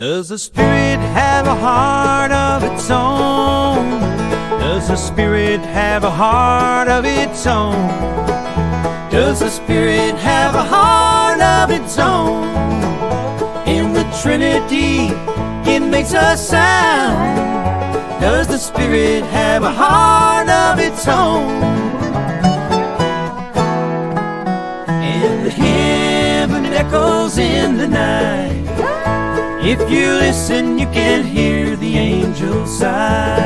Does the Spirit have a heart of its own? Does the Spirit have a heart of its own? Does the Spirit have a heart of its own? In the Trinity, it makes a sound. Does the Spirit have a heart of its own? And the heaven it echoes in the night. If you listen, you can hear the angels sigh.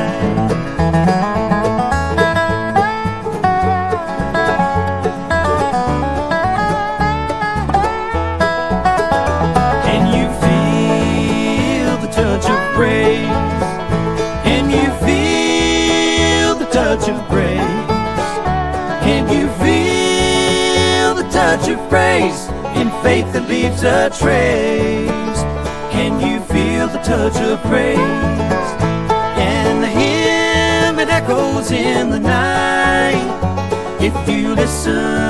Can you feel the touch of praise? Can you feel the touch of praise? Can you feel the touch of praise in faith that leaves a trace? Can you feel the touch of praise? And the hymn it echoes in the night. If you listen,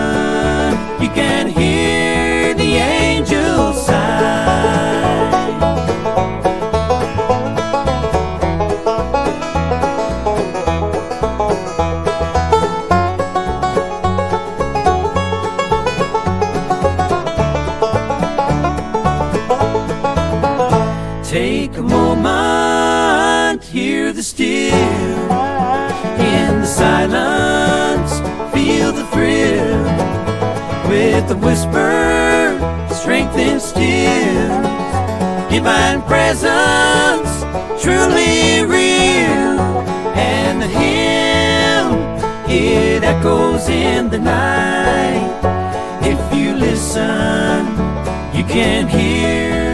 Take a moment, hear the still. In the silence, feel the thrill. With the whisper, strength instills. Divine presence, truly real. And the hymn, it echoes in the night. If you listen, you can hear